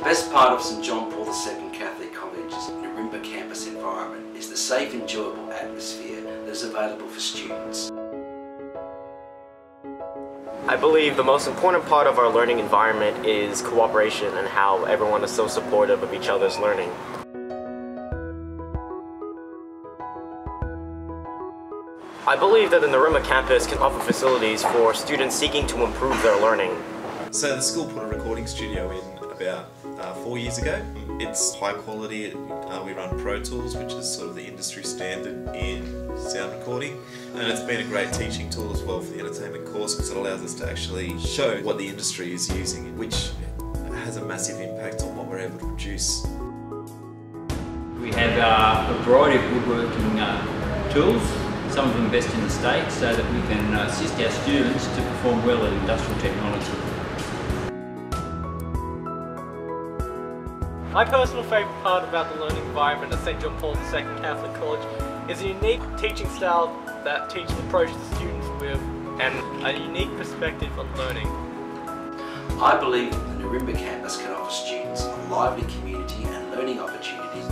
The best part of St John Paul II Catholic College's Nirimba campus environment is the safe, enjoyable atmosphere that is available for students. I believe the most important part of our learning environment is cooperation and how everyone is so supportive of each other's learning. I believe that the Nirimba campus can offer facilities for students seeking to improve their learning. So the school put a recording studio in about uh, four years ago. It's high quality. Uh, we run Pro Tools, which is sort of the industry standard in sound recording. And it's been a great teaching tool as well for the entertainment course because it allows us to actually show what the industry is using, which has a massive impact on what we're able to produce. We have uh, a variety of woodworking uh, tools, some of them best in the state, so that we can assist our students to perform well in industrial technology. My personal favourite part about the learning environment at St John Paul II Catholic College is a unique teaching style that teaches approach the students with and a unique perspective on learning. I believe the Nirimba campus can offer students a lively community and learning opportunities.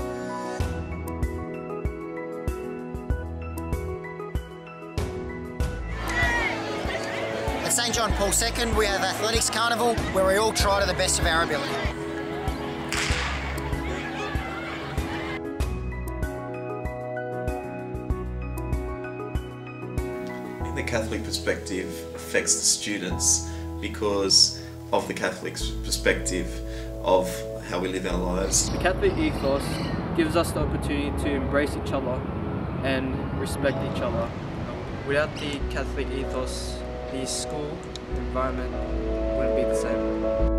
At St John Paul II we have Athletics Carnival where we all try to the best of our ability. The Catholic perspective affects the students because of the Catholic perspective of how we live our lives. The Catholic ethos gives us the opportunity to embrace each other and respect each other. Without the Catholic ethos, the school environment wouldn't be the same.